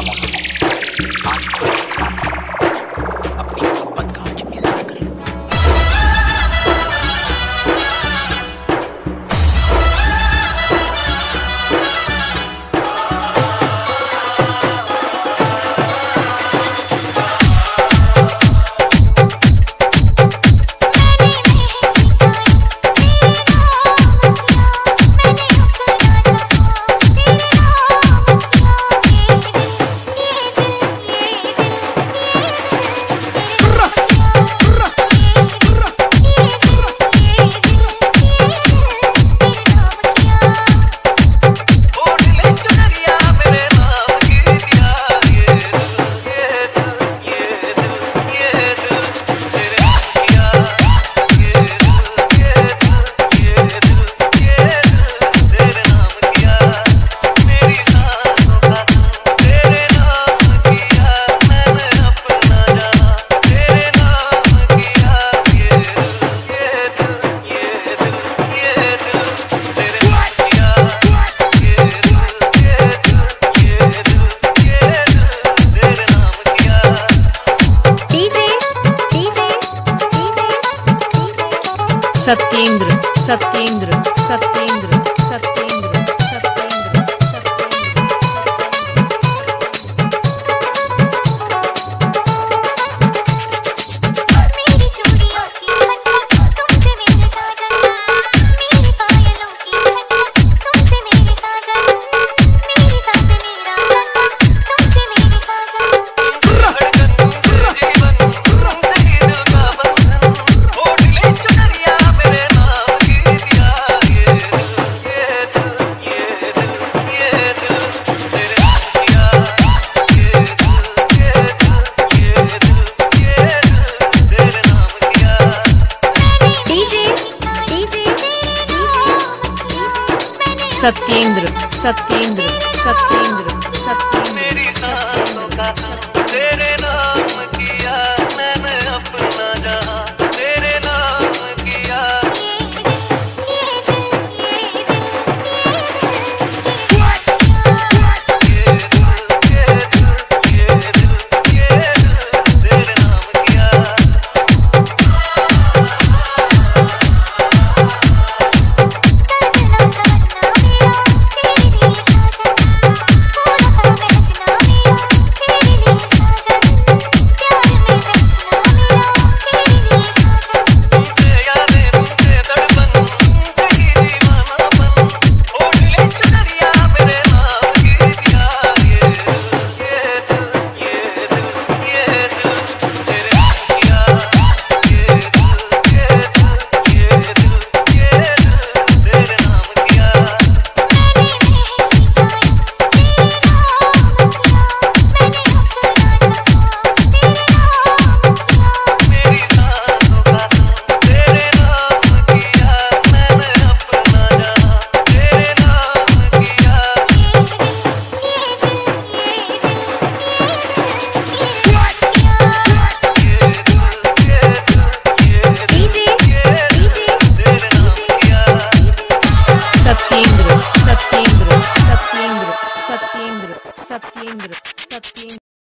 का मौसम सत्येंद्र सत्येंद्र सत्येंद्र सत्येंद्र सत्येंद्र सत्येंद्र सत्येंद्र सत्येंद्र। मेरी सांसों का तेरे नाम किया मैंने अपना जान। सत्येंद्र सत्येंद्र सत्येंद्र सत्येंद्र सत्येंद्र